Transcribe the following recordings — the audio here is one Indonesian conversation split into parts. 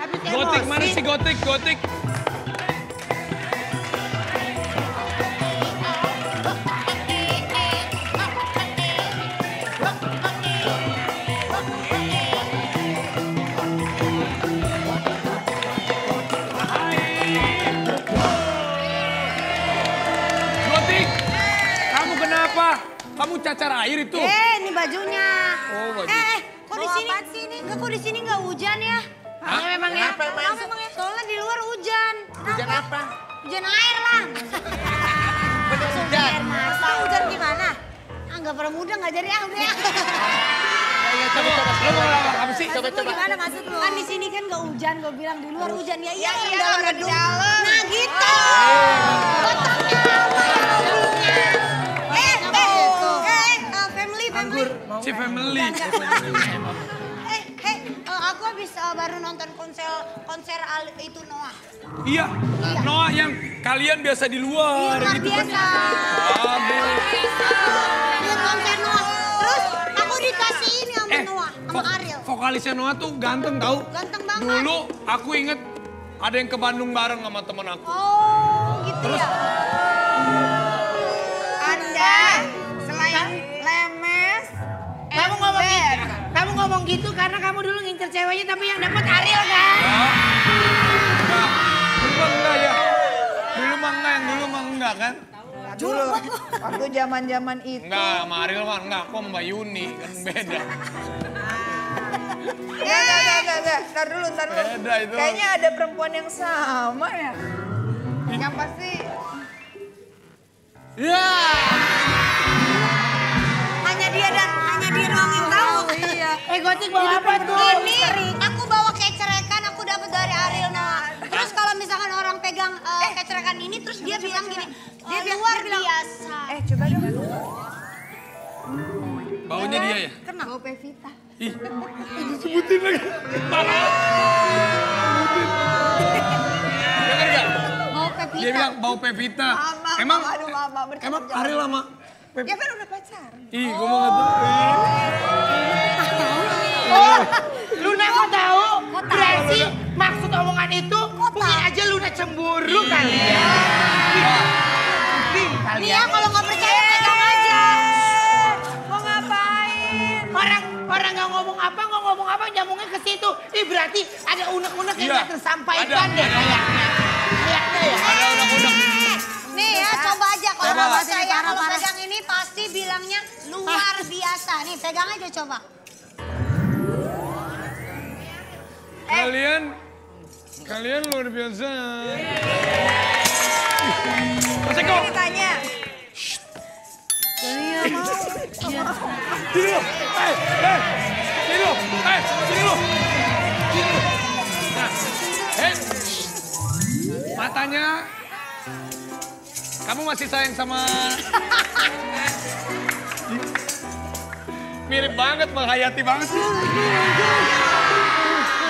Habis Gotik emosi. mana sih gotik, gotik? Gotik, kamu kenapa? Kamu cacar air itu? Eh, ini bajunya. Oh, baju. Eh, eh, kok di sini? sini? Enggak, kok di sini enggak hujan ya? Hah? Emang ya? Kenapa emang? Kenapa emang ya? Soalnya di luar hujan. Hujan apa? Hujan air lah. Bener hujan. Masa hujan gimana? Ah, enggak pernah muda, enggak jadi ah, udah ya. Coba coba. ngelawan apa sih? Coba coba. Gimana maksud lu? Kan di sini kan enggak hujan, gue bilang di luar hujan. Ya iya, iya, di dalam gedung. Nah, gitu. Apa ngomongnya? Eh, eh, eh, eh, family, family. Si family. habis eh, baru nonton konser konser Al, itu Noah. Iya, Noah yang kalian biasa di luar Luar gitu kan. biasa. Aduh. Lihat konser Noah. Terus aku dikasih ini sama Eh, Noah, sama vo- Ariel. vokalisnya Noah tuh ganteng tau. Ganteng banget. Dulu aku inget ada yang ke Bandung bareng sama temen aku. Oh, gitu ya. Anda ngomong gitu karena kamu dulu ngincer ceweknya tapi yang dapat Ariel kan? Enggak, dulu mah enggak ya. Dulu mah enggak, yang dulu mah enggak kan? Dulu waktu zaman-zaman itu. Enggak, sama Ariel mah enggak. Aku sama Mbak Yuni, kan beda. Enggak, enggak, enggak, enggak, enggak. Ntar dulu, ntar dulu. Beda itu. Kayaknya ada perempuan yang sama ya. Yang pasti Iya. Hanya Eh bawa apa tuh? Ini aku bawa kecerekan aku dapat dari Ariel Noah. Terus kalau misalkan orang pegang eh, kecerekan ini terus dia bilang gini, dia luar biasa. Eh, coba dong. Baunya dia ya? Kena. Bau Pevita. Ih, disebutin lagi. Parah. Disebutin. Dengar gak? Mau Pepita. Dia bilang bau Pevita. Mama, Emang, aduh mama emang Ariel lama? Pep- Ya kan udah pacaran. Ih, gue mau nggak tahu. Oh, Luna kok tahu? Berarti maksud omongan itu mungkin aja Luna cemburu kali ya. Mungkin kali Nih ya. kalau nggak percaya pegang aja. Mau ngapain? Orang orang nggak ngomong apa nggak ngomong apa nyambungnya ke situ. Ih berarti ada unek-unek yang Iya, nggak tersampaikan deh ada. kayaknya. Kayaknya ya. Ada unek-unek. Nih ya coba aja kalau nggak percaya kalau pegang ini pasti bilangnya luar biasa. Nih pegang aja coba. Kalian, kalian luar biasa. Mas Eko, Ditanya. sini lu. Eh, eh, sini lu. Eh, sini lu. Sini lu. Nah, eh, matanya. Kamu masih sayang sama... Mirip banget, menghayati banget sih.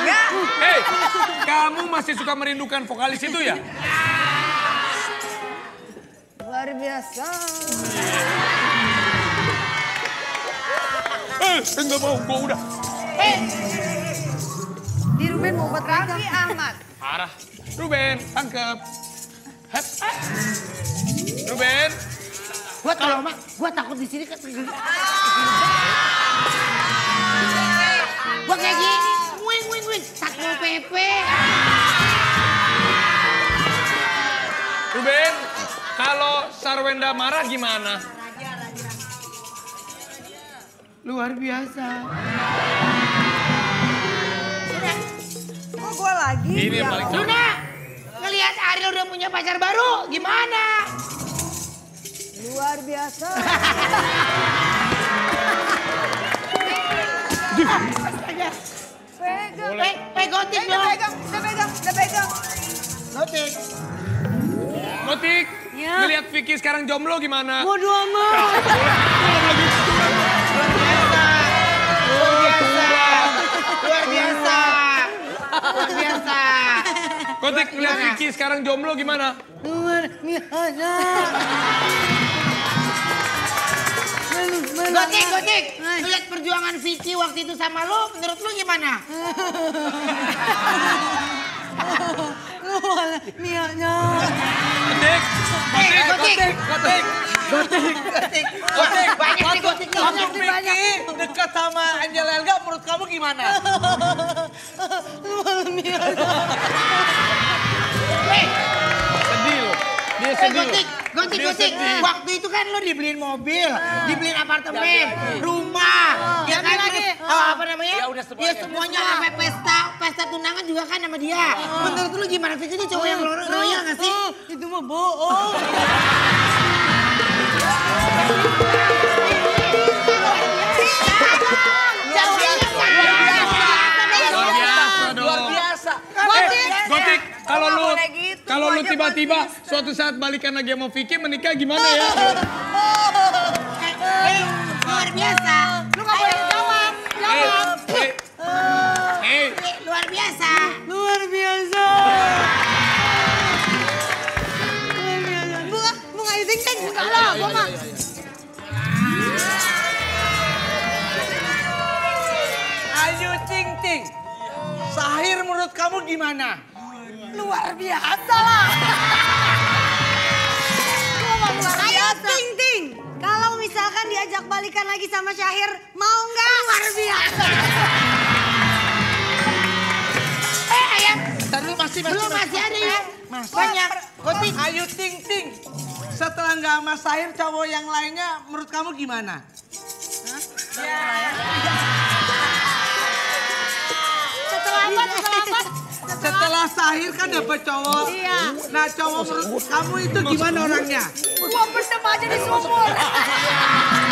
Enggak. Hei, kamu masih suka merindukan vokalis itu ya? Luar biasa. Eh, enggak mau, gua udah. Eh, Di Ruben mau buat Raffi Ahmad. Parah. Ruben, tangkep. Hep. Ruben. gua kalau mak, gua takut di sini kan. Gua kayak gini, wing wing wing, satpol pp. Ruben, kalau Sarwenda marah gimana? Luar biasa. Kok gue lagi? Ini yang Ya paling. Luna, ngelihat Ariel udah punya pacar baru, gimana? Luar biasa. Astaga. Pegang. Eh, eh gotik Eh, udah dong. pegang, udah pegang, udah pegang. Gotik. Motik, Ya. ngelihat Vicky sekarang jomblo gimana? Bodoh amat. Luar biasa. Luar biasa. Motik, ngelihat Vicky sekarang jomblo gimana? Luar biasa. Gotik, gotik. Lu lihat perjuangan Vicky waktu itu sama lu, menurut lu gimana? Gotik. Eh, gotik. Gotik. Gotik. Gotik. Banyak nih gotik. Waktu Vicky dekat sama Angel Elga, menurut kamu gimana? Eh, Eh, Dia gotik. sedih. Waktu itu kan lo dibeliin mobil, dibeliin apartemen, rumah, ya kan? Terus, oh, apa namanya? Ya udah semuanya. Ya semuanya sampai pesta, pesta tunangan juga kan sama dia. Menurut lu gimana sih? Ini cowok yang lo- loyal gak sih? Itu mah bohong. tiba-tiba suatu saat balikan lagi sama Vicky menikah gimana ya? Eh, luar biasa. Lu gak boleh jawab. Jawab. Eh, eh, Eh, Luar biasa. Luar biasa. Bunga ayu ting ting. Enggak lah, gua mah. Ting Ting. Sahir menurut kamu gimana? Luar biasa lah. Balikan lagi sama Syahir, mau nggak? Luar biasa. Eh, ayam. Ntar dulu masih masih. Belum masih ada ya? Banyak. Gotik. Ayu Ting Ting. Setelah nggak sama Sahir, cowok yang lainnya menurut kamu gimana? Setelah apa? Setelah apa? Setelah Sahir kan dapet cowok. Iya. Nah cowok menurut kamu itu gimana orangnya? Gua pendem aja di sumur.